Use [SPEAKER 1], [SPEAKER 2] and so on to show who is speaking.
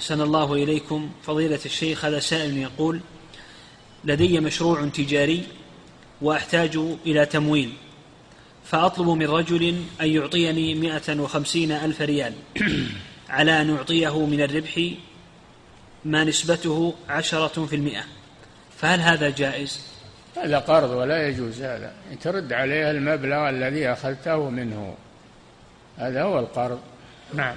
[SPEAKER 1] أحسن الله إليكم. فضيلة الشيخ هذا سائل يقول لدي مشروع تجاري وأحتاج إلى تمويل فأطلب من رجل أن يعطيني مائة وخمسين ألف ريال على أن أعطيه من الربح ما نسبته عشرة في المئة. فهل هذا جائز؟
[SPEAKER 2] هذا قرض ولا يجوز هذا. ترد عليه المبلغ الذي أخذته منه هذا هو القرض. نعم.